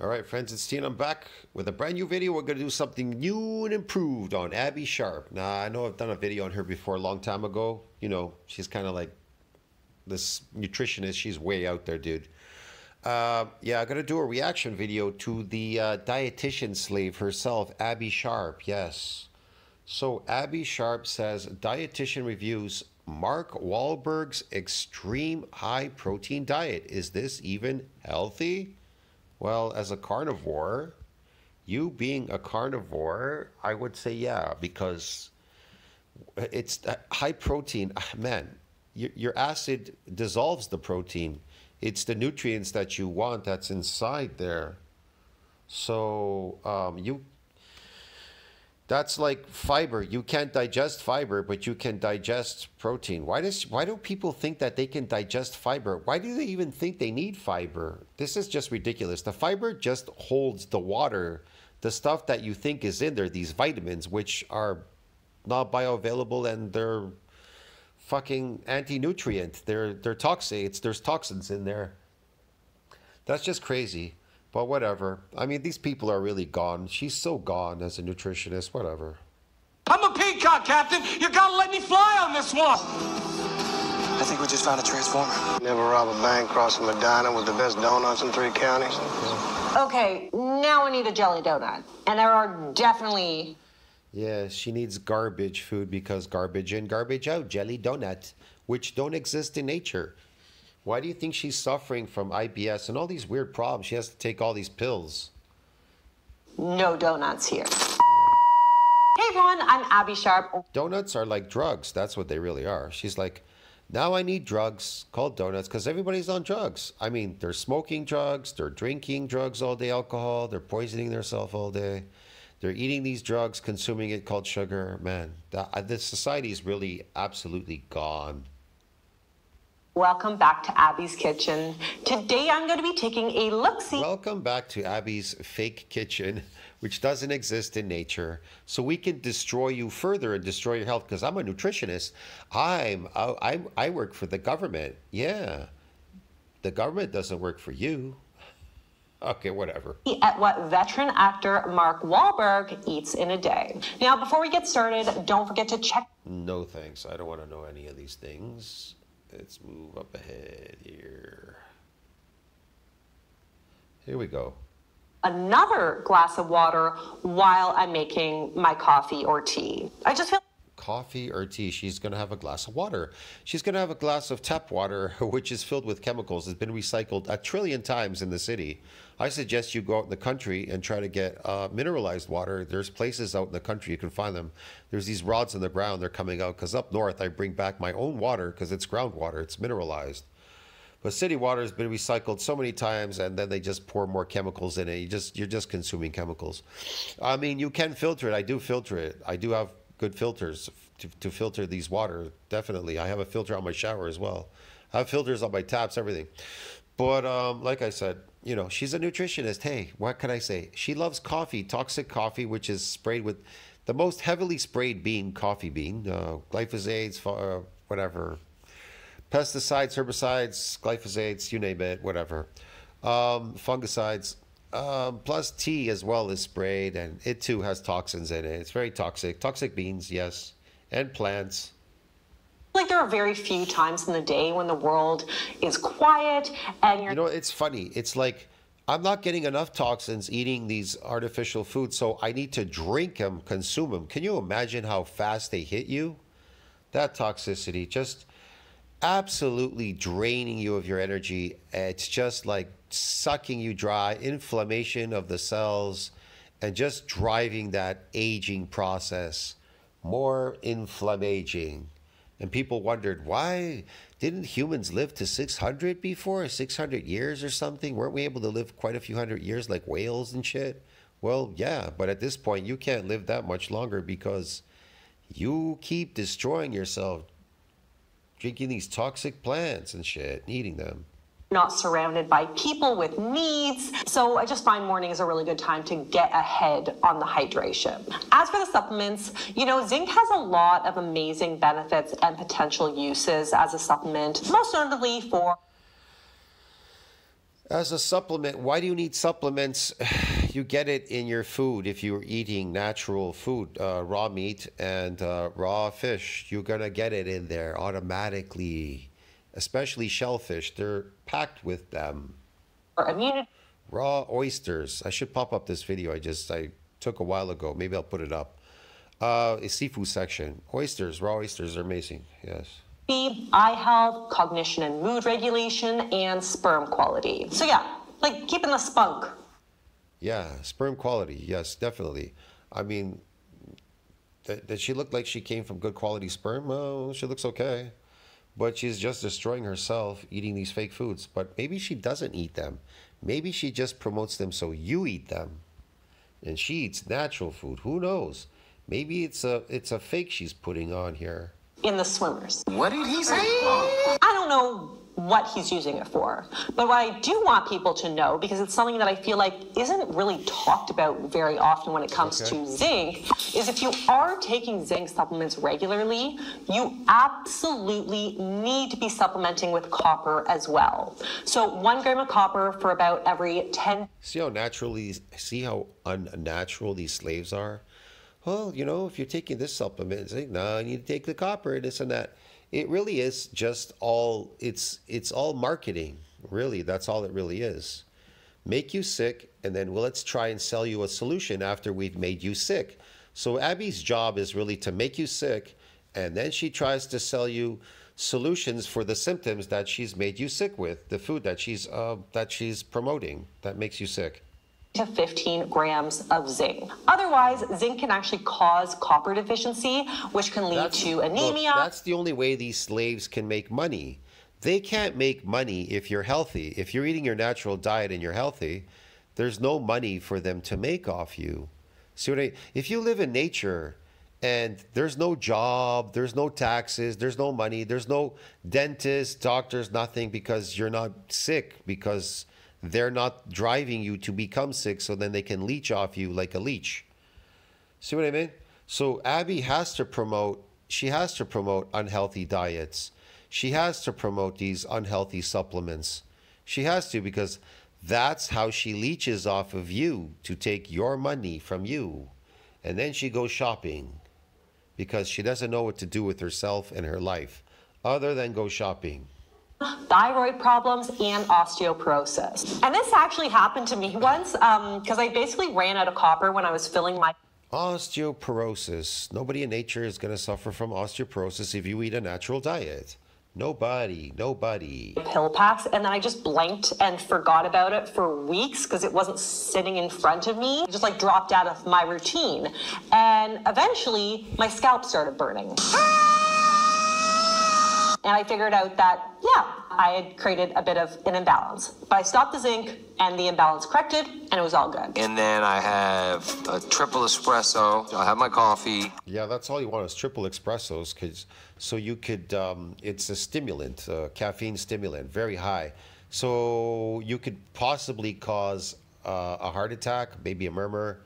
All right, friends, it's Tien. I'm back with a brand new video. We're going to do something new and improved on Abbey Sharp. Now, I know I've done a video on her before a long time ago. You know, she's kind of like this nutritionist. She's way out there, dude. Uh, yeah, I'm going to do a reaction video to the uh, dietitian slave herself, Abbey Sharp. Yes. So, Abbey Sharp says dietitian reviews Mark Wahlberg's extreme high protein diet. Is this even healthy? Well, as a carnivore, you being a carnivore, I would say yeah, because it's high protein. Ah, man, your acid dissolves the protein. It's the nutrients that you want that's inside there. So um, you that's like fiber. You can't digest fiber, but you can digest protein. Why does why do people think that they can digest fiber? Why do they even think they need fiber? This is just ridiculous. The fiber just holds the water, the stuff that you think is in there, these vitamins, which are not bioavailable and they're fucking anti-nutrient. They're they're toxic. there's toxins in there. That's just crazy. But whatever. I mean, these people are really gone. She's so gone as a nutritionist. Whatever. I'm a peacock, Captain. You gotta let me fly on this one. I think we just found a transformer. Never rob a bank, crossing a Medina with the best donuts in three counties. Okay, now I need a jelly donut. And there are definitely. Yeah, she needs garbage food because garbage in, garbage out. Jelly donut, which don't exist in nature. Why do you think she's suffering from IBS and all these weird problems? She has to take all these pills. No donuts here. Hey everyone, I'm Abbey Sharp. Donuts are like drugs. That's what they really are. She's like, now I need drugs called donuts because everybody's on drugs. I mean, they're smoking drugs, they're drinking drugs all day, alcohol, they're poisoning themselves all day. They're eating these drugs, consuming it called sugar. Man, the, uh, this society is really absolutely gone. Welcome back to Abbey's Kitchen. Today I'm going to be taking a look-see. Welcome back to Abbey's fake kitchen, which doesn't exist in nature. So we can destroy you further and destroy your health because I'm a nutritionist. I'm, I, I work for the government. Yeah. The government doesn't work for you. Okay, whatever. At what veteran actor Mark Wahlberg eats in a day. Now, before we get started, don't forget to check. No thanks. I don't want to know any of these things. Let's move up ahead here. Here we go. Another glass of water while I'm making my coffee or tea. I just feel coffee or tea, she's going to have a glass of water. She's going to have a glass of tap water, which is filled with chemicals. It's been recycled a trillion times in the city. I suggest you go out in the country and try to get uh, mineralized water. There's places out in the country you can find them. There's these rods in the ground. They're coming out because up north I bring back my own water because it's groundwater. It's mineralized. But city water has been recycled so many times, and then they just pour more chemicals in it. You just you're just consuming chemicals. I mean, you can filter it. I do filter it. I do have good filters to, to filter these water. Definitely, I have a filter on my shower as well. I have filters on my taps, everything. But um, like I said, you know, she's a nutritionist. Hey, what can I say? She loves coffee, toxic coffee, which is sprayed with the most heavily sprayed bean, coffee bean, uh, glyphosates, uh, whatever, pesticides, herbicides, glyphosates, you name it, whatever, um, fungicides. Um, plus tea as well is sprayed, and it too has toxins in it. It's very toxic. Toxic beans, yes, and plants like there are very few times in the day when the world is quiet and you're you know it's funny it's like i'm not getting enough toxins eating these artificial foods so i need to drink them consume them can you imagine how fast they hit you that toxicity just absolutely draining you of your energy. It's just like sucking you dry, inflammation of the cells, and just driving that aging process. More inflammation. And people wondered, why didn't humans live to 600 before? 600 years or something? Weren't we able to live quite a few hundred years like whales and shit? Well, yeah, but at this point, you can't live that much longer because you keep destroying yourself, drinking these toxic plants and shit, eating them not surrounded by people with needs. So I just find morning is a really good time to get ahead on the hydration. As for the supplements, you know, zinc has a lot of amazing benefits and potential uses as a supplement, most notably for As a supplement, why do you need supplements? You get it in your food if you're eating natural food, uh, raw meat and uh, raw fish. You're going to get it in there automatically, especially shellfish. They're packed with them. Raw oysters. I should pop up this video I just I took a while ago. Maybe I'll put it up. Uh, a seafood section. Oysters, raw oysters are amazing. Yes. eye health, cognition and mood regulation, and sperm quality. So yeah, like keeping the spunk. Yeah, sperm quality. Yes, definitely. I mean, th- does she look like she came from good quality sperm? Oh, she looks okay. But she's just destroying herself eating these fake foods. But maybe she doesn't eat them. Maybe she just promotes them so you eat them. And she eats natural food. Who knows? Maybe it's a it's a fake she's putting on here. in the swimmers. What did he say? I don't know what he's using it for, but what I do want people to know, because it's something that I feel like isn't really talked about very often when it comes Okay. to zinc, is if you are taking zinc supplements regularly, you absolutely need to be supplementing with copper as well. So one gram of copper for about every 10 See how naturally see how unnatural these slaves are? Well, you know, if you're taking this supplement, it's like, no, you need to take the copper, this and that. It really is just all it's it's all marketing. Really, that's all it really is. Make you sick, and then well, let's try and sell you a solution after we've made you sick. So Abbey's job is really to make you sick, and then she tries to sell you solutions for the symptoms that she's made you sick with, the food that she's uh, that she's promoting that makes you sick. To 15 grams of zinc. Otherwise, zinc can actually cause copper deficiency, which can lead to look, anemia. that's the only way these slaves can make money. They can't make money if you're healthy. If you're eating your natural diet and you're healthy, there's no money for them to make off you. See what I? If you live in nature and there's no job, there's no taxes, there's no money, there's no dentist, doctors, nothing because you're not sick because they're not driving you to become sick so then they can leech off you like a leech. See what I mean? So Abbey has to promote, she has to promote unhealthy diets. She has to promote these unhealthy supplements. She has to because that's how she leeches off of you to take your money from you. And then she goes shopping because she doesn't know what to do with herself and her life other than go shopping. Thyroid problems and osteoporosis. And this actually happened to me once um, because I basically ran out of copper when I was filling my Osteoporosis. Nobody in nature is going to suffer from osteoporosis if you eat a natural diet. Nobody, nobody. pill packs and then I just blanked and forgot about it for weeks because it wasn't sitting in front of me. It just like dropped out of my routine. And eventually my scalp started burning. And I figured out that, yeah, I had created a bit of an imbalance. But I stopped the zinc and the imbalance corrected and it was all good. And then I have a triple espresso. I have my coffee. Yeah, that's all you want is triple espressos, cause so you could. Um, it's a stimulant, uh, caffeine stimulant, very high. So you could possibly cause uh, a heart attack, maybe a murmur.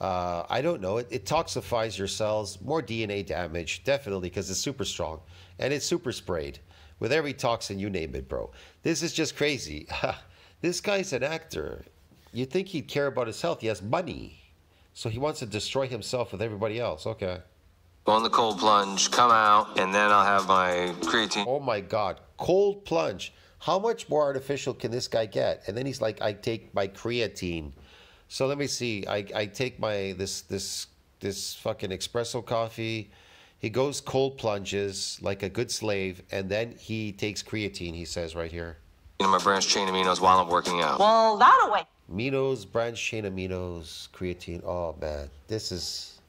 Uh, I don't know. It, it toxifies your cells, more DNA damage, definitely, because it's super strong and it's super sprayed with every toxin you name it, bro. This is just crazy. this guy's an actor. You'd think he'd care about his health. He has money. So he wants to destroy himself with everybody else. Okay. Go in the cold plunge, come out, and then I'll have my creatine. Oh my God. Cold plunge. How much more artificial can this guy get? And then he's like, I take my creatine. So let me see. I, I take my this this this fucking espresso coffee. He goes cold plunges like a good slave, and then he takes creatine, he says right here. You know, my branched chain aminos while I'm working out. Well, that'll wait. Aminos, branch chain aminos, creatine. Oh man, this is.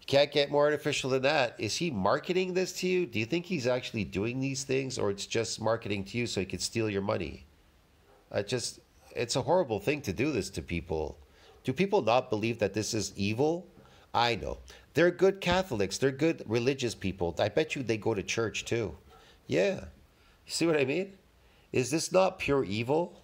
You can't get more artificial than that. Is he marketing this to you? Do you think he's actually doing these things, or it's just marketing to you so he could steal your money? I just, it's a horrible thing to do this to people. Do people not believe that this is evil? I know. They're good Catholics. They're good religious people. I bet you they go to church too. Yeah. See what I mean? Is this not pure evil?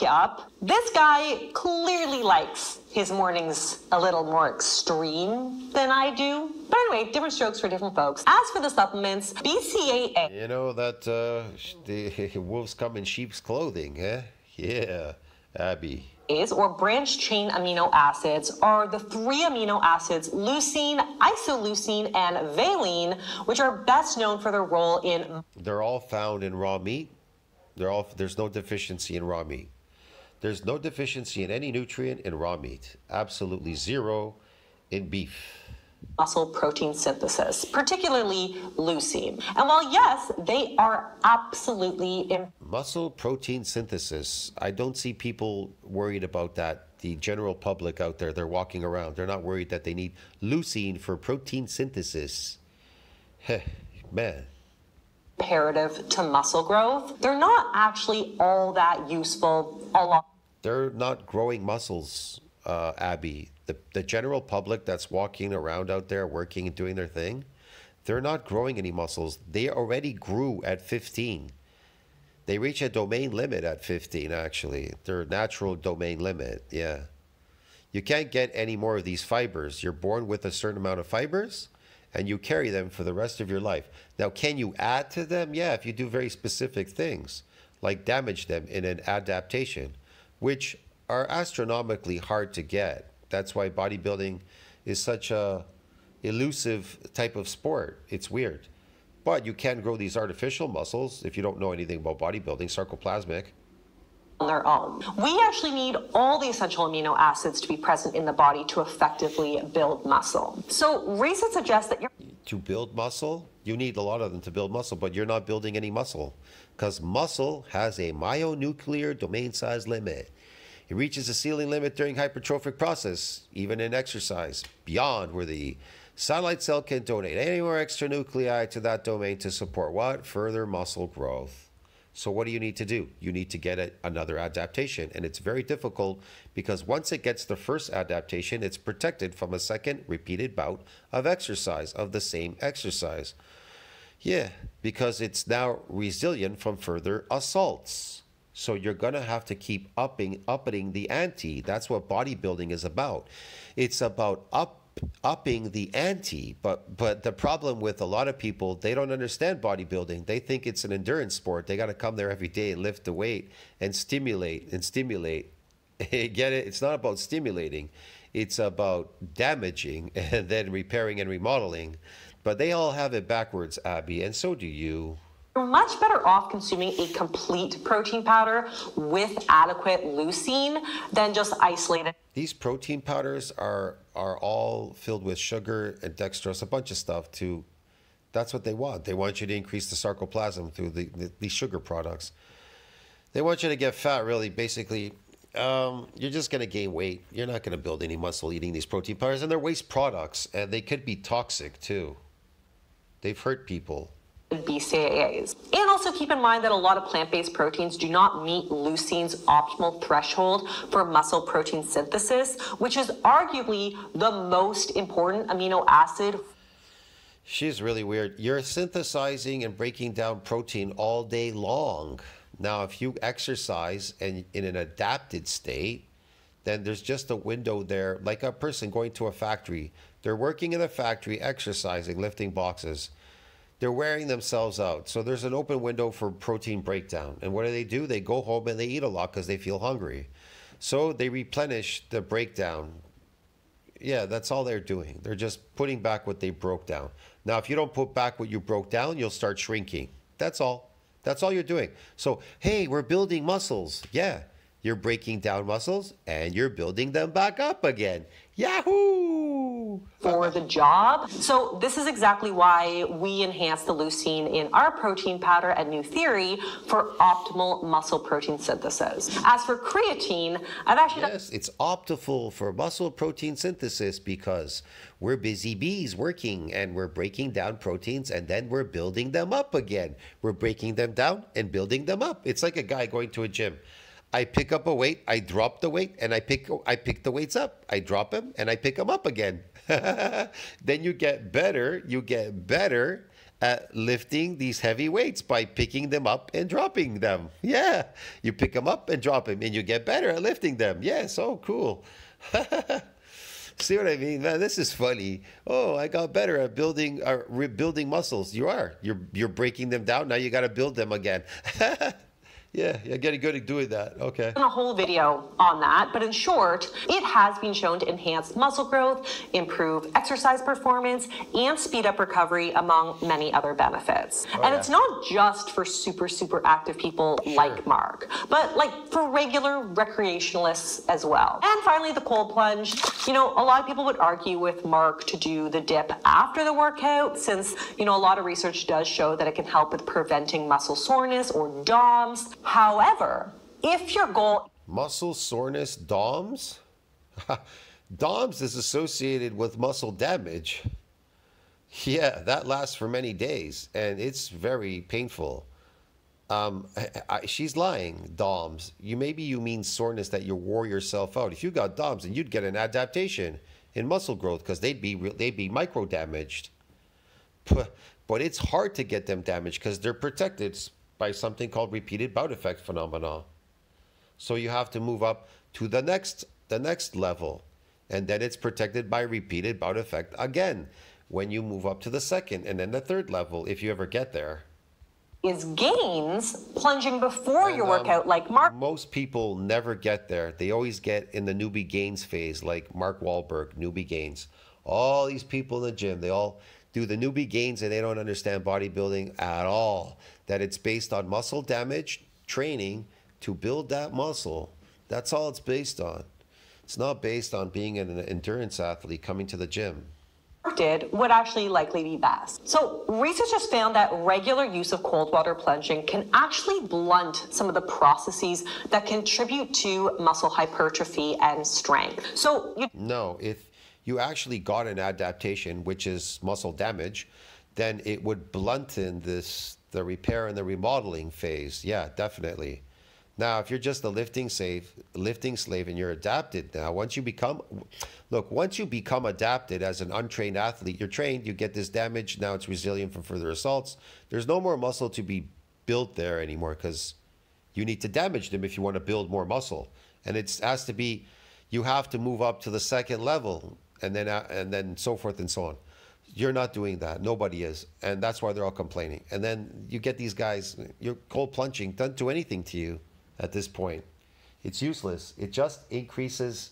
you up. This guy clearly likes his mornings a little more extreme than I do. But anyway, different strokes for different folks. As for the supplements, BCAA. You know that uh, the wolves come in sheep's clothing, eh? Yeah, Abbey. Or branch chain amino acids are the three amino acids leucine, isoleucine, and valine, which are best known for their role in They're all found in raw meat. They're all there's no deficiency in raw meat. There's no deficiency in any nutrient in raw meat. Absolutely zero in beef. Muscle protein synthesis, particularly leucine. And while yes, they are absolutely im- Muscle protein synthesis. I don't see people worried about that. The general public out there, they're walking around. They're not worried that they need leucine for protein synthesis. Heh, man. imperative to muscle growth, they're not actually all that useful along They're not growing muscles, uh, Abbey. The, the general public that's walking around out there working and doing their thing, they're not growing any muscles. They already grew at 15. They reach a domain limit at 15, actually. Their natural domain limit, yeah. You can't get any more of these fibers. You're born with a certain amount of fibers and you carry them for the rest of your life. Now, can you add to them? Yeah, if you do very specific things, like damage them in an adaptation, which are astronomically hard to get. That's why bodybuilding is such a elusive type of sport. It's weird. But you can grow these artificial muscles if you don't know anything about bodybuilding, sarcoplasmic. On their own. We actually need all the essential amino acids to be present in the body to effectively build muscle. So research suggests that you're to build muscle, you need a lot of them to build muscle, but you're not building any muscle because muscle has a myonuclear domain size limit. It reaches a ceiling limit during hypertrophic process, even in exercise, beyond where the satellite cell can donate any more extra nuclei to that domain to support what? Further muscle growth. So what do you need to do? You need to get another adaptation, and it's very difficult because once it gets the first adaptation, it's protected from a second repeated bout of exercise of the same exercise. Yeah, because it's now resilient from further assaults. So you're gonna have to keep upping, upping the ante. That's what bodybuilding is about. It's about up upping the ante. But but the problem with a lot of people they don't understand bodybuilding. They think it's an endurance sport. They got to come there every day and lift the weight and stimulate and stimulate. Get it? It's not about stimulating. It's about damaging and then repairing and remodeling. But they all have it backwards abbey and so do you You're much better off consuming a complete protein powder with adequate leucine than just isolated. these protein powders are are all filled with sugar and dextrose, a bunch of stuff. To that's what they want. They want you to increase the sarcoplasm through the, the these sugar products. They want you to get fat. Really, basically, um, you're just going to gain weight. You're not going to build any muscle eating these protein powders, and they're waste products, and they could be toxic too. They've hurt people. BCAAs. And also keep in mind that a lot of plant based proteins do not meet leucine's optimal threshold for muscle protein synthesis, which is arguably the most important amino acid She's really weird. You're synthesizing and breaking down protein all day long. Now, if you exercise and in an adapted state, then there's just a window there, like a person going to a factory. They're working in a factory, exercising, lifting boxes. They're wearing themselves out. So there's an open window for protein breakdown. And what do they do? They go home and they eat a lot because they feel hungry. So they replenish the breakdown yeah, that's all they're doing. They're just putting back what they broke down. Now, if you don't put back what you broke down, you'll start shrinking. That's all. That's all you're doing. So, hey, we're building muscles. Yeah, you're breaking down muscles and you're building them back up again. Yahoo! for the job. So this is exactly why we enhance the leucine in our protein powder at Neue Theory for optimal muscle protein synthesis. As for creatine, I've actually done Yes, it's optimal for muscle protein synthesis because we're busy bees working and we're breaking down proteins and then we're building them up again. We're breaking them down and building them up. It's like a guy going to a gym. I pick up a weight, I drop the weight, and I pick I pick the weights up. I drop them and I pick them up again. then you get better, you get better at lifting these heavy weights by picking them up and dropping them. Yeah, you pick them up and drop them, and you get better at lifting them. Yeah, so cool. See what I mean, man? This is funny. Oh, I got better at building, uh, rebuilding muscles. You are. You're you're breaking them down. Now you got to build them again. Yeah, you're getting good at doing that. Okay. a whole video on that, but in short, it has been shown to enhance muscle growth, improve exercise performance, and speed up recovery, among many other benefits. Oh, and yeah. it's not just for super, super active people like Mark, but like for regular recreationalists as well. And finally, the cold plunge. You know, a lot of people would argue with Mark to do the dip after the workout, since, you know, a lot of research does show that it can help with preventing muscle soreness or DOMS. However, if your goal Muscle soreness, DOMS? DOMS is associated with muscle damage. Yeah, that lasts for many days and it's very painful. Um, I, I, she's lying, DOMS. You maybe you mean soreness that you wore yourself out. If you got DOMS, then you'd get an adaptation in muscle growth because they'd be they'd be micro damaged. But, but it's hard to get them damaged because they're protected by something called repeated bout effect phenomena. So you have to move up to the next the next level, and then it's protected by repeated bout effect again when you move up to the second and then the third level if you ever get there. is gains plunging before your And, um, workout, like Mark Most people never get there. They always get in the newbie gains phase, like Mark Wahlberg, newbie gains. All these people in the gym, they all do the newbie gains and they don't understand bodybuilding at all. That it's based on muscle damage training to build that muscle. That's all it's based on. It's not based on being an endurance athlete coming to the gym. did would actually likely be best. So, research has found that regular use of cold water plunging can actually blunt some of the processes that contribute to muscle hypertrophy and strength. So, you No, if you actually got an adaptation, which is muscle damage, then it would blunten this the repair and the remodeling phase. Yeah, definitely. Now, if you're just a lifting slave, lifting slave, and you're adapted now, once you become, look, once you become adapted as an untrained athlete, you're trained, you get this damage, now it's resilient for further assaults. There's no more muscle to be built there anymore because you need to damage them if you want to build more muscle, and it has to be, you have to move up to the second level, and then and then so forth and so on. You're not doing that. Nobody is, and that's why they're all complaining. And then you get these guys. Your cold plunging doesn't do anything to you at this point. It's useless. It just increases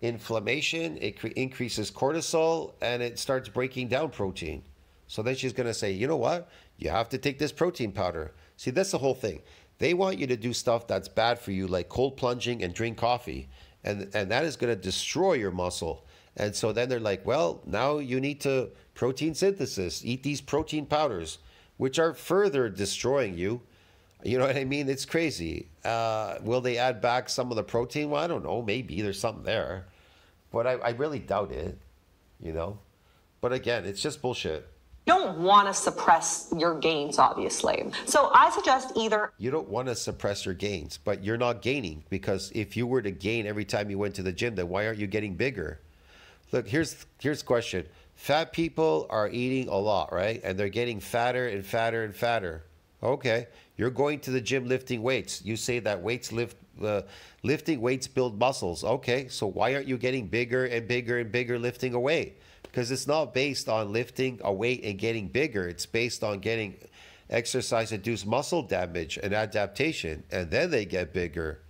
inflammation. It cre- increases cortisol, and it starts breaking down protein. So then she's going to say, you know what? You have to take this protein powder. See, that's the whole thing. They want you to do stuff that's bad for you, like cold plunging and drink coffee, and and that is going to destroy your muscle. And so then they're like, well, now you need to protein synthesis, eat these protein powders, which are further destroying you. You know what I mean? It's crazy. Uh, will they add back some of the protein? Well, I don't know. Maybe there's something there, but I, I really doubt it. You know, but again, it's just bullshit. You don't want to suppress your gains, obviously. So, I suggest either You don't want to suppress your gains, but you're not gaining because if you were to gain every time you went to the gym, then why aren't you getting bigger? Look, here's here's the question. Fat people are eating a lot, right? And they're getting fatter and fatter and fatter. Okay, you're going to the gym lifting weights. You say that weights lift, uh, lifting weights build muscles. Okay, so why aren't you getting bigger and bigger and bigger lifting a weight? Because it's not based on lifting a weight and getting bigger. It's based on getting exercise induced muscle damage and adaptation, and then they get bigger.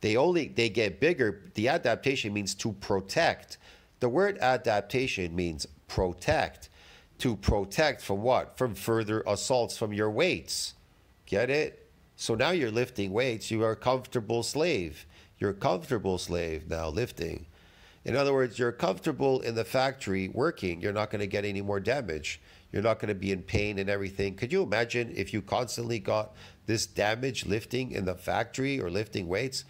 They only they get bigger. The adaptation means to protect. The word adaptation means protect. To protect from what? From further assaults from your weights. Get it? So now you're lifting weights. You are a comfortable slave. You're a comfortable slave now lifting. In other words, you're comfortable in the factory working. You're not going to get any more damage. You're not going to be in pain and everything. Could you imagine if you constantly got this damage lifting in the factory or lifting weights?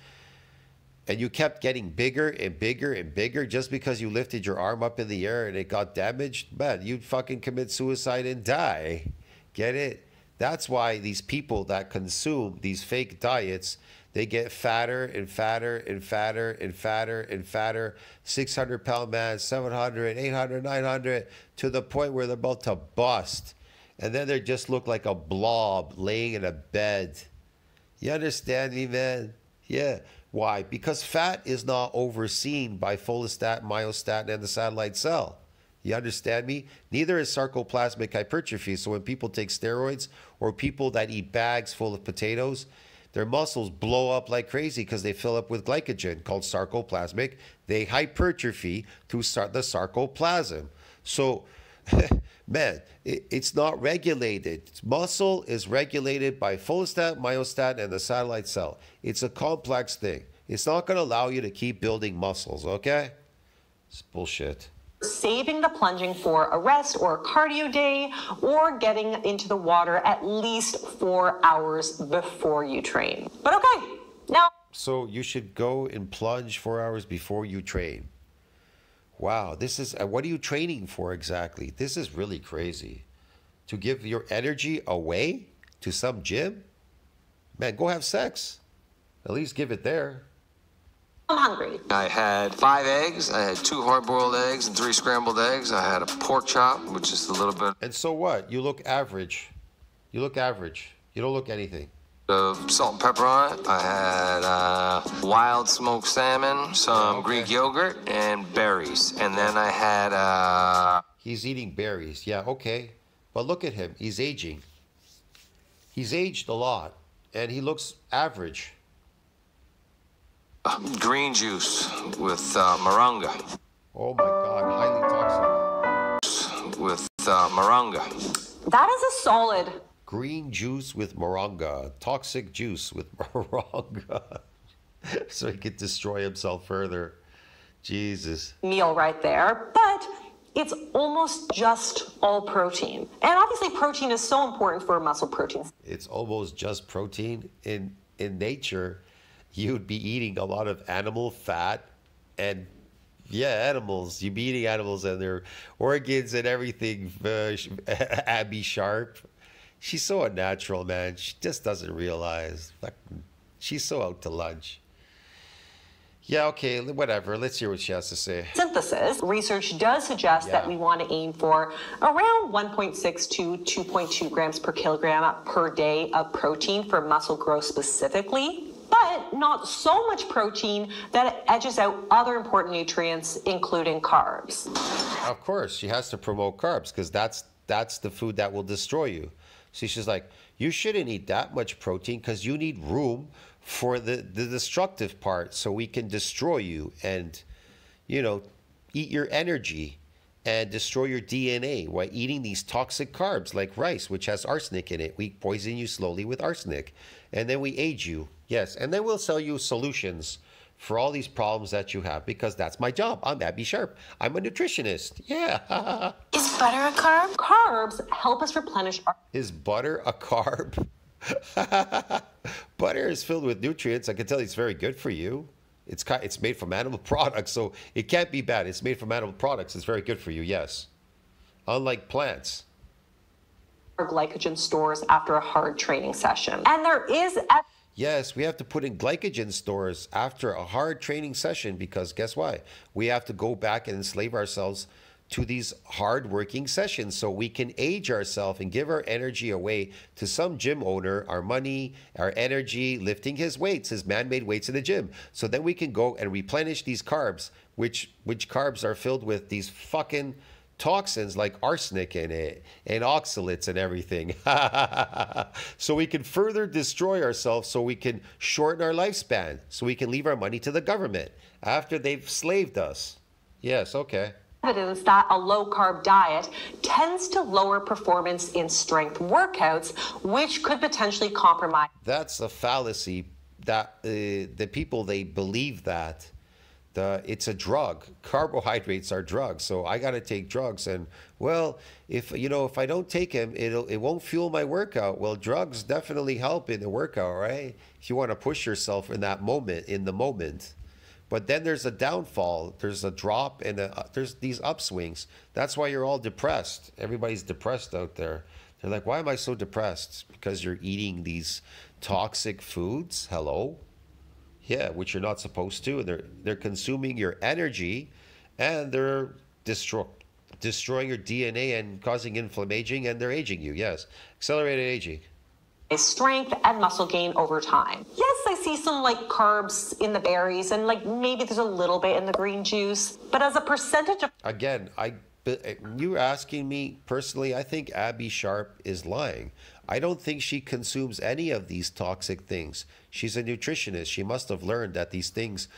And you kept getting bigger and bigger and bigger just because you lifted your arm up in the air and it got damaged, man, you'd fucking commit suicide and die. Get it? That's why these people that consume these fake diets, they get fatter and fatter and fatter and fatter and fatter. 600 pound man, 700, 800, 900, to the point where they're about to bust. and then they just look like a blob laying in a bed. You understand me, man? Yeah. Why? Because fat is not overseen by follistatin, myostatin, and the satellite cell. You understand me? Neither is sarcoplasmic hypertrophy. So when people take steroids or people that eat bags full of potatoes, their muscles blow up like crazy because they fill up with glycogen called sarcoplasmic. They hypertrophy through the sarcoplasm. So, man, it, it's not regulated. Muscle is regulated by follistatin, myostatin, and the satellite cell. It's a complex thing. It's not going to allow you to keep building muscles, okay? It's bullshit saving the plunging for a rest or a cardio day or getting into the water at least four hours before you train. But okay, now. So you should go and plunge four hours before you train. Wow, this is uh, what are you training for exactly? This is really crazy. To give your energy away to some gym? Man, go have sex. At least give it there. I'm hungry. I had five eggs. I had two hard-boiled eggs and three scrambled eggs. I had a pork chop, which is a little bit And so what? You look average. You look average. You don't look anything. of salt and pepper on it. I had uh, wild smoked salmon, some Okay. Greek yogurt, and berries. And then I had uh, He's eating berries. Yeah, okay. But look at him. He's aging. He's aged a lot. And he looks average. Green juice with uh, moringa. Oh my God, highly toxic. With uh, moringa. That is a solid Green juice with moringa. Toxic juice with moringa. so he could destroy himself further. Jesus. meal right there, but it's almost just all protein. And obviously, protein is so important for muscle proteins. It's almost just protein. In in nature, you'd be eating a lot of animal fat and yeah, animals. You'd be eating animals and their organs and everything. Uh, Abbey Sharp. She's so unnatural, man. She just doesn't realize. Fucking- She's so out to lunch. Yeah, okay, whatever. Let's hear what she has to say. Synthesis research does suggest that we want to aim for around 1.6 to 2.2 grams per kilogram per day of protein for muscle growth specifically, not so much protein that it edges out other important nutrients, including carbs. Of course, she has to promote carbs because that's that's the food that will destroy you. See, she's like, you shouldn't eat that much protein because you need room for the the destructive part, so we can destroy you and, you know, eat your energy and destroy your DNA while eating these toxic carbs like rice, which has arsenic in it. We poison you slowly with arsenic, and then we age you. Yes, and then we'll sell you solutions for all these problems that you have because that's my job. I'm Abbey Sharp. I'm a nutritionist. Yeah. Is butter a carb? Carbs help us replenish our Is butter a carb? butter is filled with nutrients. I can tell you it's very good for you. It's it's made from animal products, so it can't be bad. It's made from animal products. It's very good for you. Yes. Unlike plants. glycogen stores after a hard training session. And there is Yes, we have to put in glycogen stores after a hard training session because guess why? We have to go back and enslave ourselves to these hard working sessions so we can age ourselves and give our energy away to some gym owner, our money, our energy, lifting his weights, his man-made weights in the gym. So then we can go and replenish these carbs, which which carbs are filled with these fucking toxins like arsenic in it and oxalates and everything. so we can further destroy ourselves so we can shorten our lifespan, so we can leave our money to the government after they've slaved us. Yes, okay. Evidence that a low carb diet tends to lower performance in strength workouts, which could potentially compromise That's a fallacy that uh, the people they believe that the it's a drug. Carbohydrates are drugs, so I got to take drugs. And well, if you know if I don't take them, it'll it won't fuel my workout. Well, drugs definitely help in the workout, right? If you want to push yourself in that moment, in the moment. But then there's a downfall. There's a drop and a, uh, there's these upswings. That's why you're all depressed. Everybody's depressed out there. They're like, why am I so depressed? Because you're eating these toxic foods. Hello. Yeah, which you're not supposed to. And they're they're consuming your energy and they're destroy destroying your DNA and causing inflammation, and they're aging you. Yes, accelerated aging. Strength and muscle gain over time. Yes, I see some like carbs in the berries and like maybe there's a little bit in the green juice, but as a percentage of Again, I you asking me personally, I think Abbey Sharp is lying. I don't think she consumes any of these toxic things. She's a nutritionist. She must have learned that these things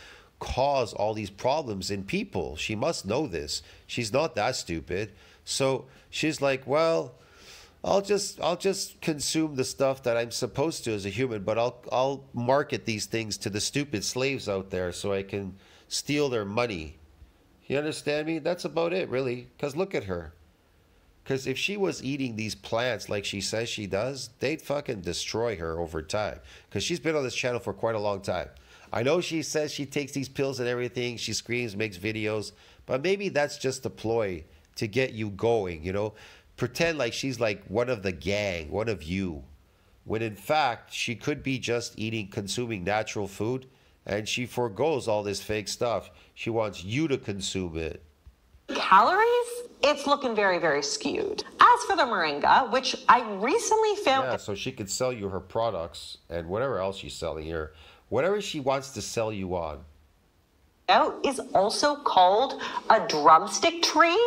cause all these problems in people. She must know this. She's not that stupid. So she's like, well, I'll just I'll just consume the stuff that I'm supposed to as a human, but I'll I'll market these things to the stupid slaves out there so I can steal their money. You understand me? That's about it, really. Cuz look at her. Cuz if she was eating these plants like she says she does, they'd fucking destroy her over time. Cuz she's been on this channel for quite a long time. I know she says she takes these pills and everything. She screams, makes videos, but maybe that's just a ploy to get you going, you know? Pretend like she's like one of the gang, one of you. When in fact, she could be just eating, consuming natural food, and she foregoes all this fake stuff. She wants you to consume it. Calories? It's looking very, very skewed. As for the moringa, which I recently found. Yeah, so she could sell you her products and whatever else she's selling here whatever she wants to sell you on. Out is also called a drumstick tree.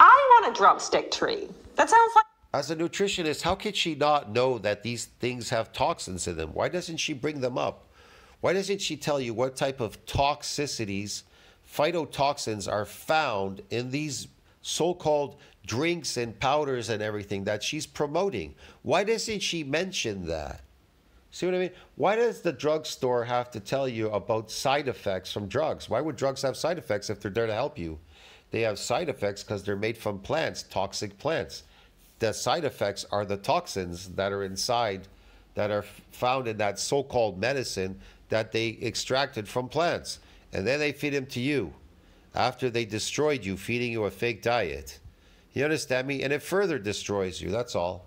I want a drumstick tree. That sounds like. As a nutritionist, how could she not know that these things have toxins in them? Why doesn't she bring them up? Why doesn't she tell you what type of toxicities, phytotoxins are found in these so called drinks and powders and everything that she's promoting? Why doesn't she mention that? See what I mean? Why does the drugstore have to tell you about side effects from drugs? Why would drugs have side effects if they're there to help you? They have side effects because they're made from plants, toxic plants. The side effects are the toxins that are inside, that are found in that so called medicine that they extracted from plants. And then they feed them to you after they destroyed you, feeding you a fake diet. You understand me? And it further destroys you. That's all.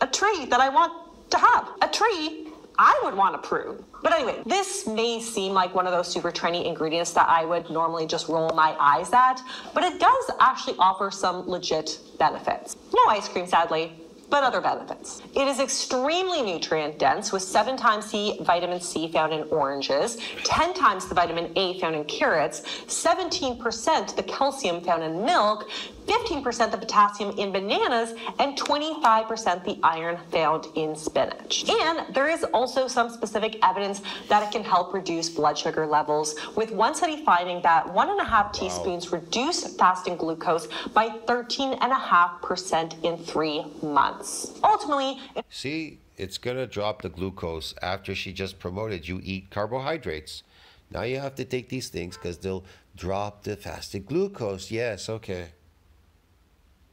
A tree that I want to have a tree I would want to prune. But anyway, this may seem like one of those super trendy ingredients that I would normally just roll my eyes at, but it does actually offer some legit benefits. No ice cream, sadly, but other benefits. It is extremely nutrient dense with seven times the vitamin C found in oranges, 10 times the vitamin A found in carrots, 17% the calcium found in milk, 15% the potassium in bananas, and 25% the iron found in spinach. And there is also some specific evidence that it can help reduce blood sugar levels, with one study finding that one and a half teaspoons wow. reduce fasting glucose by 13.5% in three months. Ultimately, see, it's going to drop the glucose after she just promoted you eat carbohydrates. Now you have to take these things because they'll drop the fasted glucose. Yes, okay.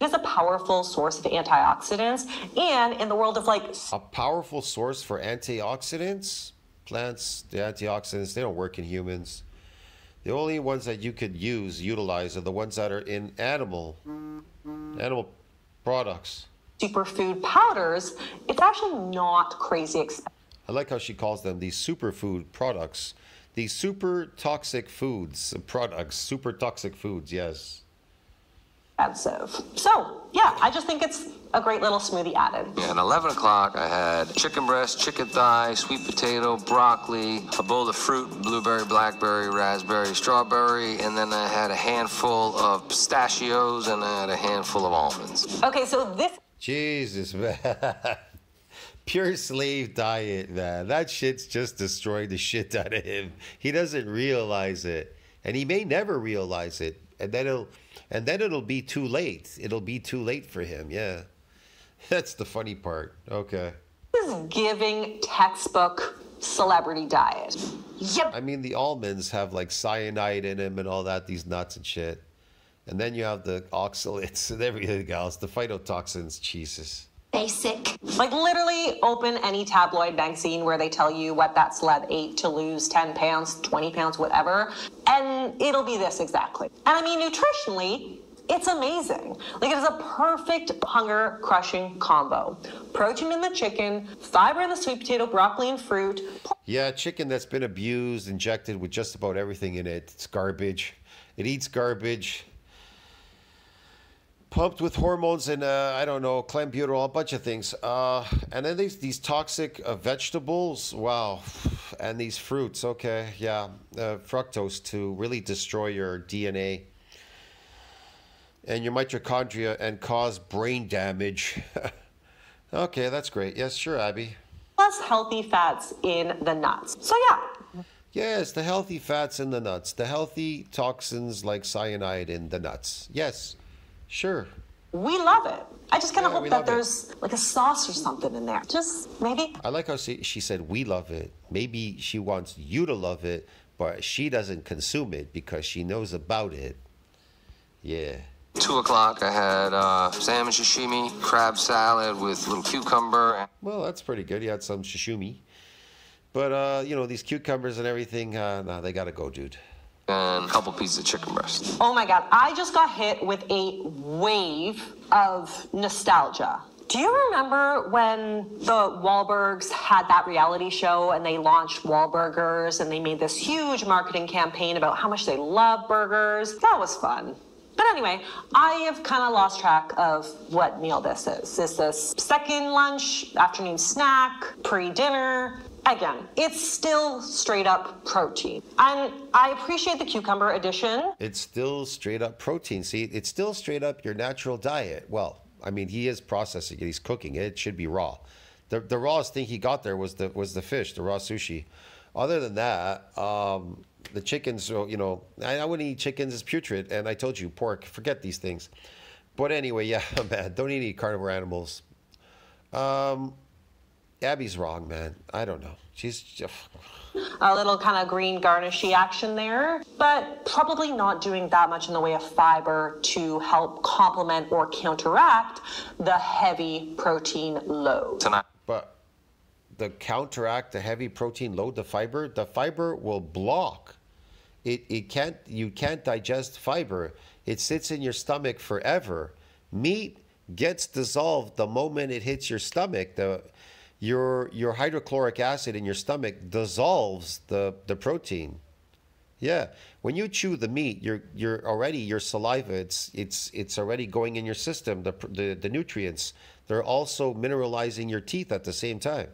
It is a powerful source of antioxidants. And in the world of like. A powerful source for antioxidants? Plants, the antioxidants, they don't work in humans. The only ones that you could use, utilize, are the ones that are in animal, animal products. Superfood powders, it's actually not crazy expensive. I like how she calls them these superfood products. These super toxic foods, products, super toxic foods, yes expensive. So, yeah, I just think it's a great little smoothie added. Yeah, at 11 o'clock, I had chicken breast, chicken thigh, sweet potato, broccoli, a bowl of fruit, blueberry, blackberry, raspberry, strawberry, and then I had a handful of pistachios and I had a handful of almonds. Okay, so this. Jesus, man. Pure slave diet, man. That shit's just destroyed the shit out of him. He doesn't realize it. And he may never realize it. And then he'll and then it'll be too late. It'll be too late for him. Yeah. That's the funny part. Okay. This is giving textbook celebrity diet. Yep. I mean, the almonds have like cyanide in them and all that, these nuts and shit. And then you have the oxalates and everything else, the phytotoxins. Jesus basic. Like literally open any tabloid magazine where they tell you what that celeb ate to lose 10 pounds, 20 pounds, whatever, and it'll be this exactly. And I mean, nutritionally, it's amazing. Like it is a perfect hunger crushing combo. Protein in the chicken, fiber in the sweet potato, broccoli, and fruit. Yeah, chicken that's been abused, injected with just about everything in it. It's garbage. It eats garbage. Pumped with hormones and uh, I don't know clenbuterol, a bunch of things. Uh, and then these these toxic uh, vegetables, wow, and these fruits. Okay, yeah, uh, fructose to really destroy your DNA and your mitochondria and cause brain damage. okay, that's great. Yes, sure, Abbey. Plus healthy fats in the nuts. So yeah, Yes, the healthy fats in the nuts, the healthy toxins like cyanide in the nuts. Yes, sure. we love it. I just kind of Yeah, hope love that it. there's like a sauce or something in there. Just maybe. I like how she, she said we love it. Maybe she wants you to love it, but she doesn't consume it because she knows about it. Yeah. Two o'clock, I had uh, salmon sashimi, crab salad with little cucumber, Well, that's pretty good. You had some sashimi. But, uh, you know, these cucumbers and everything, uh, nah, they got to go, dude. And a couple pieces of chicken breast. Oh my god, I just got hit with a wave of nostalgia. Do you remember when the Wahlbergs had that reality show and they launched Wahlburgers and they made this huge marketing campaign about how much they love burgers? That was fun. But anyway, I have kind of lost track of what meal this is. Is this second lunch, afternoon snack, pre dinner? Again, it's still straight up protein. And I appreciate the cucumber addition. It's still straight up protein. See, it's still straight up your natural diet. Well, I mean, he is processing it. He's cooking it. It should be raw. The, the rawest thing he got there was the was the fish, the raw sushi. Other than that, um, the chickens. so, You know, I, I wouldn't eat chickens. It's putrid. And I told you, pork. Forget these things. But anyway, yeah, man, don't eat any carnivore animals. Um, Abbey's wrong, man. I don't know. She's just. a little kind of green garnishy action there, but probably not doing that much in the way of fiber to help complement or counteract the heavy protein load. Tonight, But the counteract the heavy protein load, the fiber, the fiber will block. It, it can't you can't digest fiber. It sits in your stomach forever. Meat gets dissolved the moment it hits your stomach. The your your hydrochloric acid in your stomach dissolves the, the protein. Yeah, when you chew the meat, you're you're already your saliva. It's it's it's already going in your system. The the, the nutrients they're also mineralizing your teeth at the same time,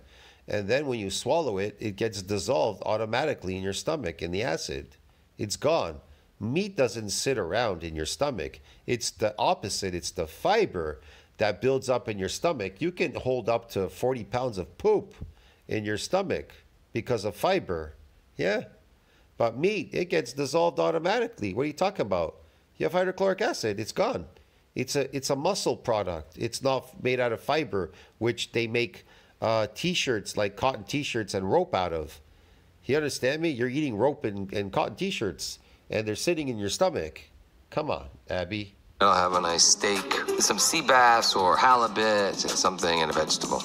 and then when you swallow it, it gets dissolved automatically in your stomach in the acid. It's gone. Meat doesn't sit around in your stomach. It's the opposite. It's the fiber that builds up in your stomach. You can hold up to forty pounds of poop in your stomach because of fiber. Yeah. But meat, it gets dissolved automatically. What are you talking about? You have hydrochloric acid, it's gone. It's a it's a muscle product. It's not made out of fiber, which they make uh, t-shirts like cotton t-shirts and rope out of. You understand me? You're eating rope and, and cotton t-shirts, and they're sitting in your stomach. Come on, Abbey. I'll have a nice steak, some sea bass or halibut, something and a vegetable.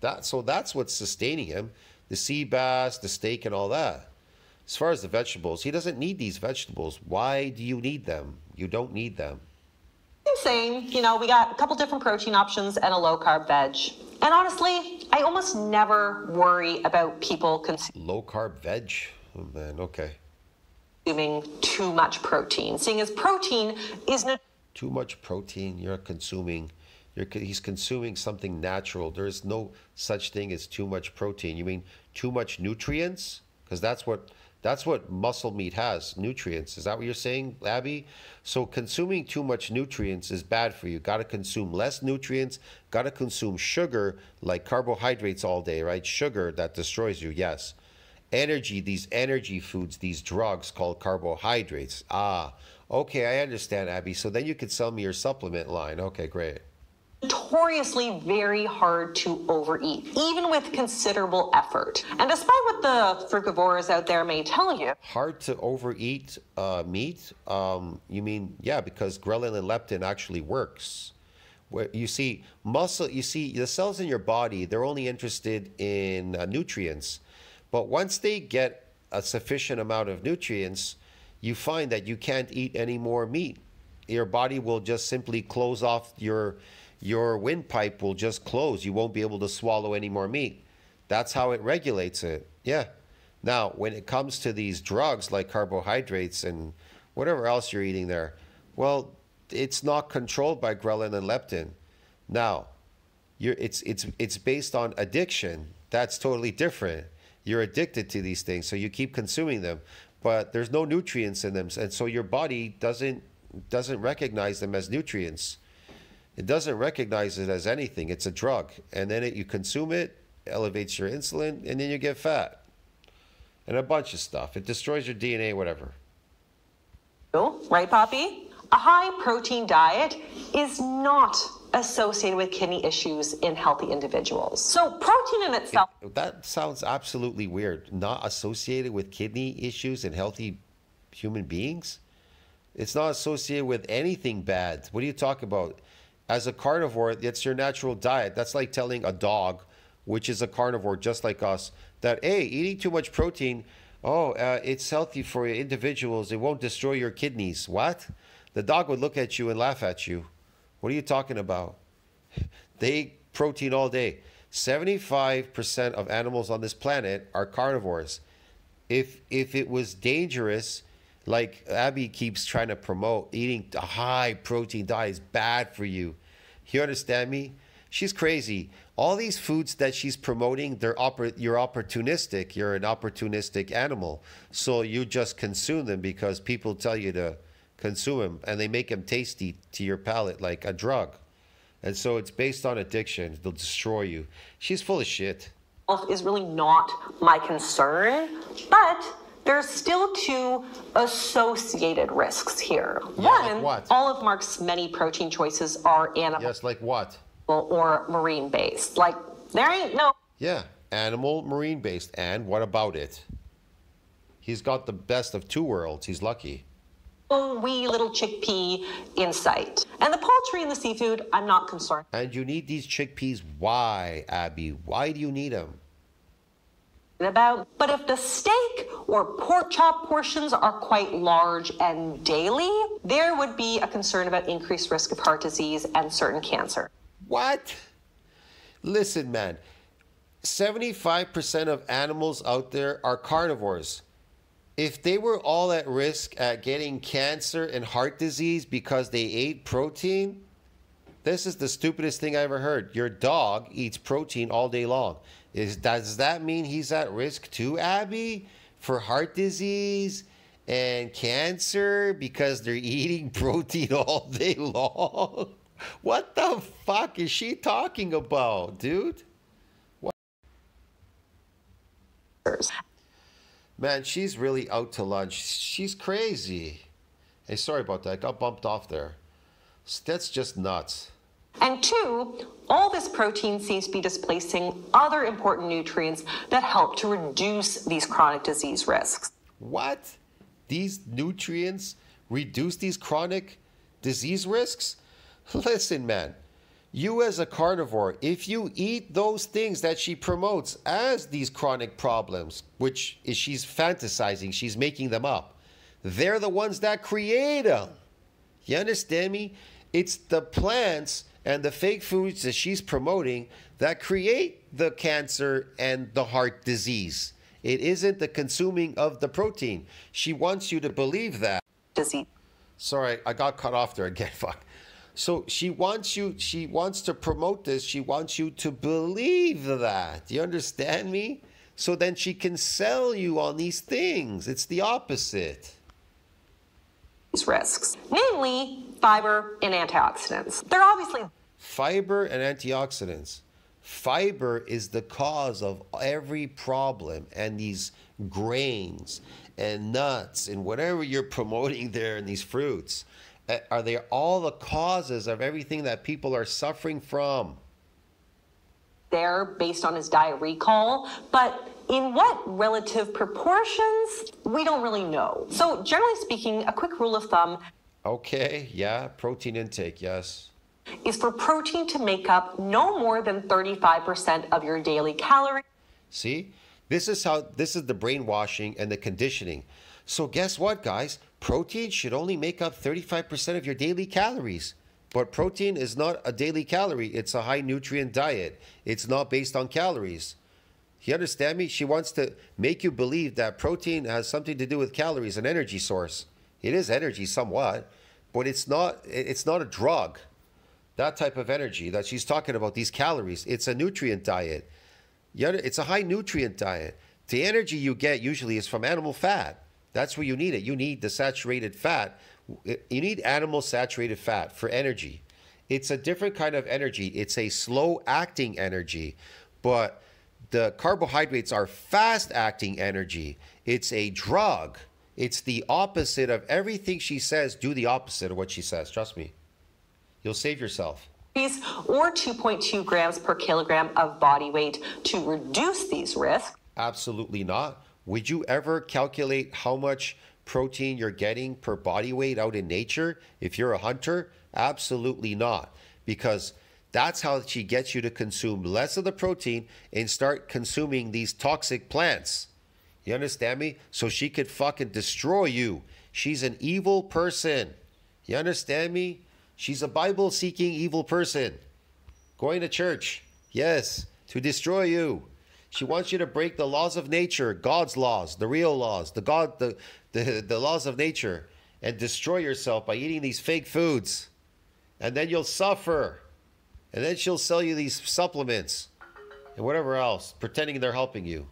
That so that's what's sustaining him. The sea bass, the steak, and all that. As far as the vegetables, he doesn't need these vegetables. Why do you need them? You don't need them. Same, you know, we got a couple different protein options and a low carb veg. And honestly, I almost never worry about people consuming. Low carb veg? Oh man, okay. Consuming too much protein, seeing as protein is not Too much protein you're consuming. You're, he's consuming something natural. There's no such thing as too much protein. You mean too much nutrients? Because that's what that's what muscle meat has, nutrients. Is that what you're saying, Abbey? So consuming too much nutrients is bad for you. Got to consume less nutrients. Got to consume sugar like carbohydrates all day, right? Sugar that destroys you. Yes energy, these energy foods, these drugs called carbohydrates. Ah, okay, I understand, Abbey. So then you could sell me your supplement line. Okay, great. notoriously very hard to overeat, even with considerable effort. And despite what the frugivores out there may tell you, Hard to overeat uh, meat? Um, you mean, yeah, because ghrelin and leptin actually works. Where you see muscle, you see the cells in your body, they're only interested in uh, nutrients. But once they get a sufficient amount of nutrients, you find that you can't eat any more meat. Your body will just simply close off your your windpipe will just close. You won't be able to swallow any more meat. That's how it regulates it. Yeah. Now, when it comes to these drugs like carbohydrates and whatever else you're eating there, well, it's not controlled by ghrelin and leptin. Now, it's it's it's based on addiction. That's totally different. You're addicted to these things, so you keep consuming them, but there's no nutrients in them, and so your body doesn't doesn't recognize them as nutrients. It doesn't recognize it as anything. It's a drug, and then it, you consume it, elevates your insulin, and then you get fat, and a bunch of stuff. It destroys your DNA, whatever. Right, Poppy? A high protein diet is not associated with kidney issues in healthy individuals. So, protein in itself. That sounds absolutely weird. Not associated with kidney issues in healthy human beings? It's not associated with anything bad. What are you talking about? As a carnivore, it's your natural diet. That's like telling a dog, which is a carnivore just like us, that, hey, eating too much protein, oh, uh, it's healthy for your individuals. It won't destroy your kidneys. What? The dog would look at you and laugh at you. What are you talking about? They eat protein all day. 75% of animals on this planet are carnivores. If if it was dangerous, like Abbey keeps trying to promote, eating a high protein diet is bad for you. You understand me? She's crazy. All these foods that she's promoting, they're oppor- you're opportunistic. You're an opportunistic animal. So you just consume them because people tell you to consume them and they make them tasty to your palate like a drug. And so it's based on addiction. They'll destroy you. She's full of shit. is really not my concern, but there's still two associated risks here. Yeah, like One, what? all of Mark's many protein choices are animal Yes, like what? or marine based. Like, there ain't no Yeah, animal, marine based. And what about it? He's got the best of two worlds. He's lucky. Wee little chickpea in sight. And the poultry and the seafood, I'm not concerned And you need these chickpeas. Why, Abbey? Why do you need them? about. But if the steak or pork chop portions are quite large and daily, there would be a concern about increased risk of heart disease and certain cancer. What? Listen, man. 75% of animals out there are carnivores. If they were all at risk at getting cancer and heart disease because they ate protein, this is the stupidest thing I ever heard. Your dog eats protein all day long. Is does that mean he's at risk too, Abbey, for heart disease and cancer because they're eating protein all day long? What the fuck is she talking about, dude? Man, she's really out to lunch. She's crazy. Hey, sorry about that. I got bumped off there. That's just nuts. And two, all this protein seems to be displacing other important nutrients that help to reduce these chronic disease risks. What? These nutrients reduce these chronic disease risks? Listen, man, you as a carnivore, if you eat those things that she promotes as these chronic problems, which is she's fantasizing, she's making them up, they're the ones that create them. You understand me? It's the plants and the fake foods that she's promoting that create the cancer and the heart disease. It isn't the consuming of the protein. She wants you to believe that. Disease. Sorry, I got cut off there again. Fuck. So she wants you, she wants to promote this. She wants you to believe that. Do you understand me? So then she can sell you on these things. It's the opposite. These risks, namely fiber and antioxidants. They're obviously Fiber and antioxidants. Fiber is the cause of every problem, and these grains and nuts and whatever you're promoting there in these fruits Eh, are they all the causes of everything that people are suffering from? there based on his diet recall, but in what relative proportions, we don't really know. So, generally speaking, a quick rule of thumb Okay, yeah, protein intake, yes. is for protein to make up no more than 35% of your daily calories. See? This is how this is the brainwashing and the conditioning. So guess what, guys? Protein should only make up 35% of your daily calories. But protein is not a daily calorie. It's a high nutrient diet. It's not based on calories. You understand me? She wants to make you believe that protein has something to do with calories, an energy source. It is energy somewhat, but it's not it's not a drug. That type of energy that she's talking about, these calories, it's a nutrient diet. It's a high nutrient diet. The energy you get usually is from animal fat. That's where you need it. You need the saturated fat. You need animal saturated fat for energy. It's a different kind of energy. It's a slow acting energy, but the carbohydrates are fast acting energy. It's a drug. It's the opposite of everything she says. Do the opposite of what she says. Trust me. You'll save yourself. Or 2.2 grams per kilogram of body weight to reduce these risks. Absolutely not. Would you ever calculate how much protein you're getting per body weight out in nature if you're a hunter? Absolutely not. Because that's how she gets you to consume less of the protein and start consuming these toxic plants. You understand me? So she could fucking destroy you. She's an evil person. You understand me? She's a Bible seeking evil person. Going to church. Yes, to destroy you. She wants you to break the laws of nature, God's laws, the real laws, the God the the, the laws of nature and destroy yourself by eating these fake foods. And then you'll suffer. And then she'll sell you these supplements and whatever else, pretending they're helping you.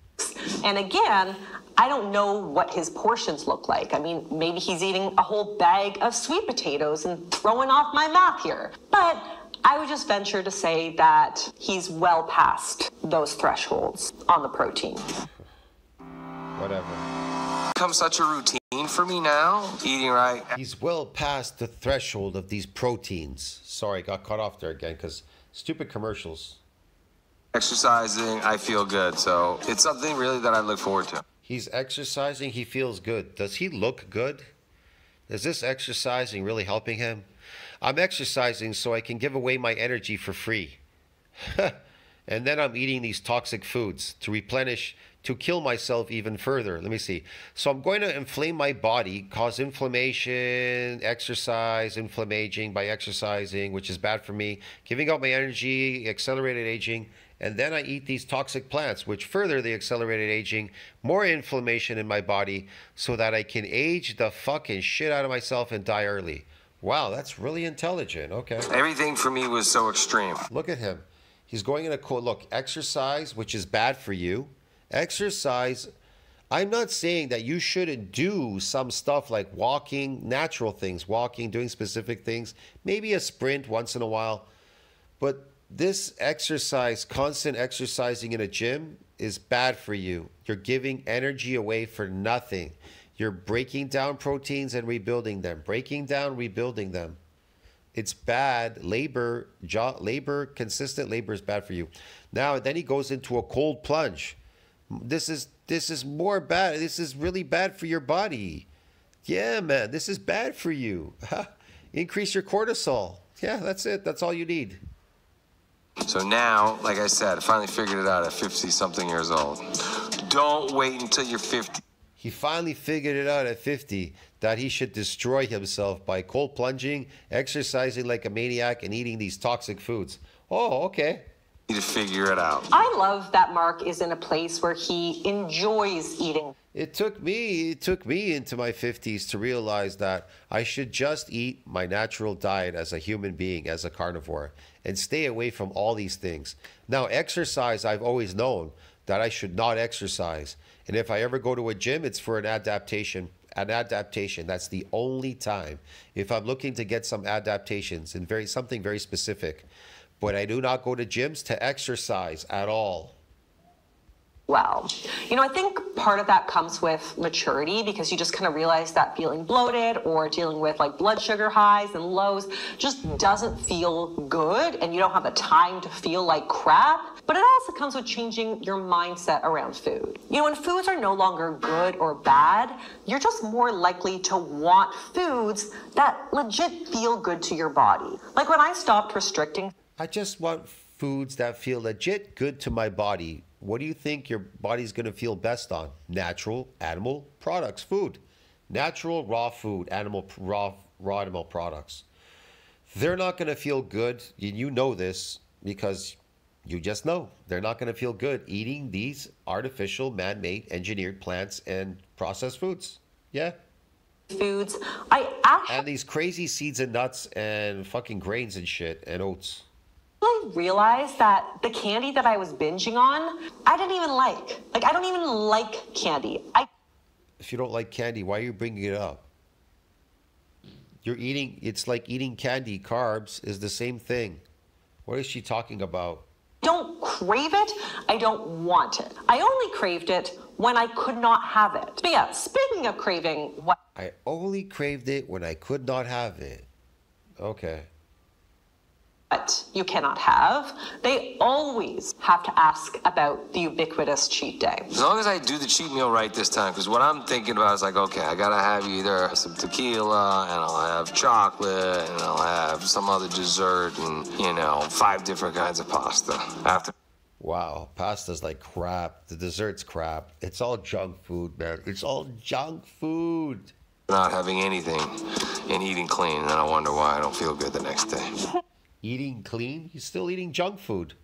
And again, I don't know what his portions look like. I mean, maybe he's eating a whole bag of sweet potatoes and throwing off my math here. But I would just venture to say that he's well past those thresholds on the protein. Whatever. Become such a routine for me now, eating right. He's well past the threshold of these proteins. Sorry, got cut off there again because stupid commercials. Exercising, I feel good. So it's something really that I look forward to. He's exercising, he feels good. Does he look good? Is this exercising really helping him? I'm exercising so I can give away my energy for free. and then I'm eating these toxic foods to replenish, to kill myself even further. Let me see. So I'm going to inflame my body, cause inflammation, exercise, inflammaging by exercising, which is bad for me, giving out my energy, accelerated aging. And then I eat these toxic plants, which further the accelerated aging, more inflammation in my body, so that I can age the fucking shit out of myself and die early. Wow, that's really intelligent. Okay. Everything for me was so extreme. Look at him. He's going in a quote. Look, exercise, which is bad for you. Exercise. I'm not saying that you shouldn't do some stuff like walking, natural things, walking, doing specific things, maybe a sprint once in a while. But this exercise, constant exercising in a gym, is bad for you. You're giving energy away for nothing. You're breaking down proteins and rebuilding them, breaking down, rebuilding them. It's bad. Labor, job, labor, consistent labor is bad for you. Now, then he goes into a cold plunge. This is this is more bad. This is really bad for your body. Yeah, man, this is bad for you. Increase your cortisol. Yeah, that's it. That's all you need. So now, like I said, I finally figured it out at 50 something years old. Don't wait until you're 50. He finally figured it out at 50 that he should destroy himself by cold plunging, exercising like a maniac, and eating these toxic foods. Oh, okay. Need to figure it out. I love that Mark is in a place where he enjoys eating. It took me it took me into my 50s to realize that I should just eat my natural diet as a human being, as a carnivore, and stay away from all these things. Now, exercise I've always known that I should not exercise. And if I ever go to a gym, it's for an adaptation. An adaptation. That's the only time. If I'm looking to get some adaptations and very something very specific. But I do not go to gyms to exercise at all. Well, you know, I think part of that comes with maturity because you just kind of realize that feeling bloated or dealing with like blood sugar highs and lows just doesn't feel good and you don't have the time to feel like crap. But it also comes with changing your mindset around food. You know, when foods are no longer good or bad, you're just more likely to want foods that legit feel good to your body. Like when I stopped restricting. I just want foods that feel legit good to my body. What do you think your body's going to feel best on? Natural animal products, food. Natural raw food, animal raw raw animal products. They're not going to feel good. You know this because you just know they're not going to feel good eating these artificial, man made, engineered plants and processed foods. Yeah. foods. I actually And these crazy seeds and nuts and fucking grains and shit and oats. Realized that the candy that I was binging on, I didn't even like. Like, I don't even like candy. I If you don't like candy, why are you bringing it up? You're eating, it's like eating candy. Carbs is the same thing. What is she talking about? don't crave it. I don't want it. I only craved it when I could not have it. But yeah, speaking of craving, what I only craved it when I could not have it. Okay. What you cannot have, they always have to ask about the ubiquitous cheat day. As long as I do the cheat meal right this time, because what I'm thinking about is like, okay, I gotta have either some tequila, and I'll have chocolate, and I'll have some other dessert, and you know, five different kinds of pasta. After Wow, pasta's like crap. The dessert's crap. It's all junk food, man. It's all junk food. not having anything and eating clean, and I wonder why I don't feel good the next day. Eating clean, he's still eating junk food.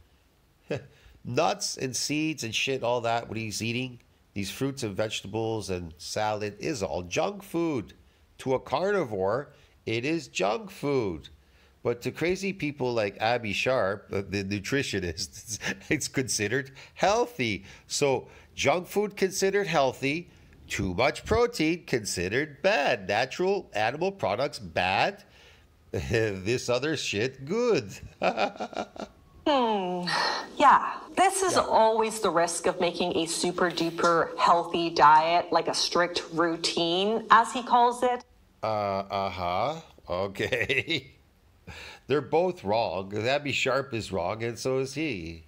Nuts and seeds and shit, all that, what he's eating, these fruits and vegetables and salad is all junk food. To a carnivore, it is junk food. But to crazy people like Abbey Sharp, uh, the nutritionist, it's considered healthy. So, junk food considered healthy, too much protein considered bad. Natural animal products bad, this other shit good. hmm. Yeah, this is always the risk of making a super duper healthy diet, like a strict routine, as he calls it. Uh uh huh. Okay. They're both wrong. Abbey Sharp is wrong, and so is he.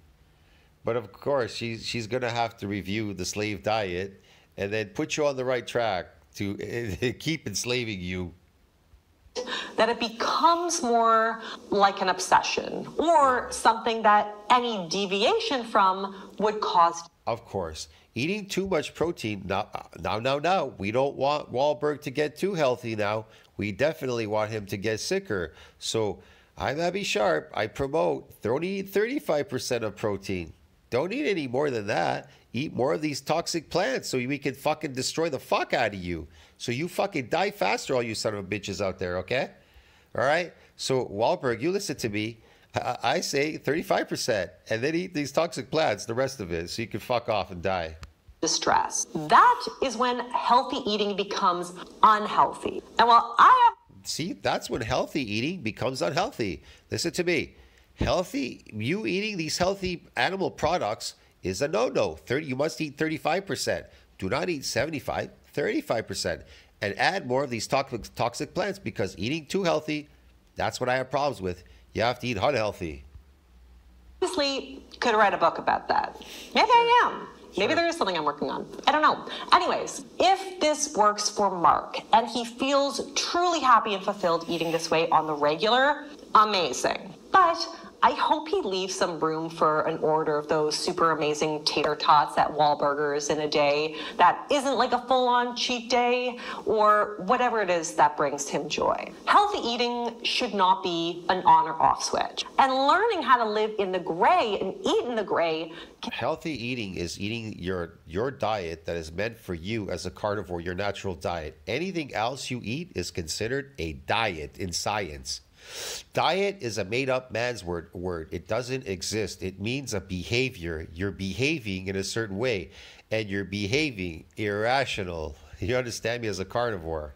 But of course, she's she's gonna have to review the slave diet and then put you on the right track to keep enslaving you. That it becomes more like an obsession or something that any deviation from would cause Of course, eating too much protein. Now, now, now, now. We don't want Wahlberg to get too healthy. Now, we definitely want him to get sicker. So, I'm Abbey Sharp. I promote only eat 35% of protein. Don't eat any more than that. Eat more of these toxic plants so we can fucking destroy the fuck out of you. So you fucking die faster, all you son of bitches out there. Okay? All right. So Wahlberg, you listen to me. I, I say 35%, and then eat these toxic plants, the rest of it, so you can fuck off and die. distress. That is when healthy eating becomes unhealthy. And while I have See, that's when healthy eating becomes unhealthy. Listen to me. Healthy, you eating these healthy animal products is a no-no. 30, you must eat 35%. Do not eat 75, 35%. And add more of these toxic, toxic plants because eating too healthy, that's what I have problems with. You have to eat unhealthy. obviously could write a book about that. Maybe I am. Maybe there is something I'm working on. I don't know. Anyways, if this works for Mark and he feels truly happy and fulfilled eating this way on the regular, amazing. But I hope he leaves some room for an order of those super amazing tater tots at Wahlburgers in a day that isn't like a full on cheat day or whatever it is that brings him joy. Healthy eating should not be an on or off switch. And learning how to live in the gray and eat in the gray Healthy eating is eating your your diet that is meant for you as a carnivore, your natural diet. Anything else you eat is considered a diet in science. Diet is a made up man's word word. It doesn't exist. It means a behavior. You're behaving in a certain way and you're behaving irrational. You understand me as a carnivore.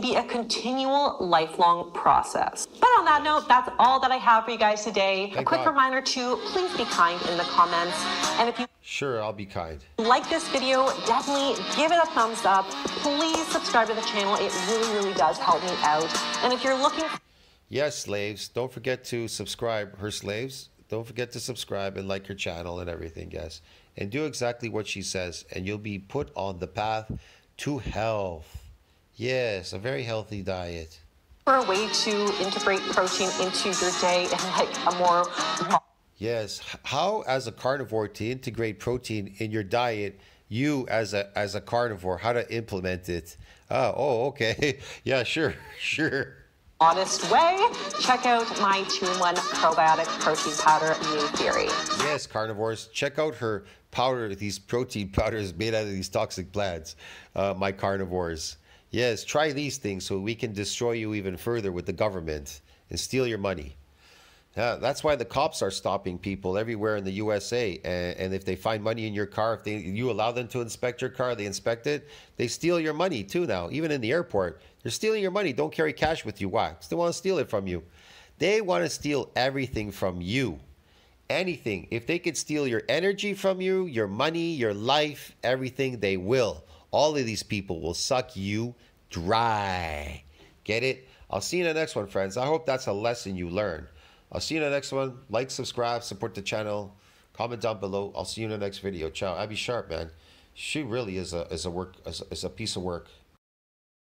be a continual, lifelong process. But on that note, that's all that I have for you guys today. a quick God. reminder to please be kind in the comments. And if you Sure, I'll be kind. like this video, definitely give it a thumbs up. Please subscribe to the channel. It really, really does help me out. And if you're looking Yes, slaves. Don't forget to subscribe. Her slaves. Don't forget to subscribe and like her channel and everything, yes. And do exactly what she says, and you'll be put on the path to health. Yes, a very healthy diet. for a way to integrate protein into your day and like a more Yes. How, as a carnivore, to integrate protein in your diet? You, as a as a carnivore, how to implement it? Oh, oh, okay. Yeah, sure, sure. honest way, check out my 2-in-1 probiotic protein powder Neue Theory. Yes, carnivores, check out her powder, these protein powders made out of these toxic plants, uh, my carnivores. Yes, try these things so we can destroy you even further with the government and steal your money. Yeah, that's why the cops are stopping people everywhere in the USA. And, and if they find money in your car, if they you allow them to inspect your car, they inspect it. They steal your money too now. Even in the airport, they're stealing your money. Don't carry cash with you. Why? 'Cause they want to steal it from you. They want to steal everything from you. Anything. If they could steal your energy from you, your money, your life, everything, they will. All of these people will suck you dry. Get it? I'll see you in the next one, friends. I hope that's a lesson you learn. I'll see you in the next one. Like, subscribe, support the channel. Comment down below. I'll see you in the next video. Ciao. Abbey Sharp, man. She really is a is a work is a, is a piece of work.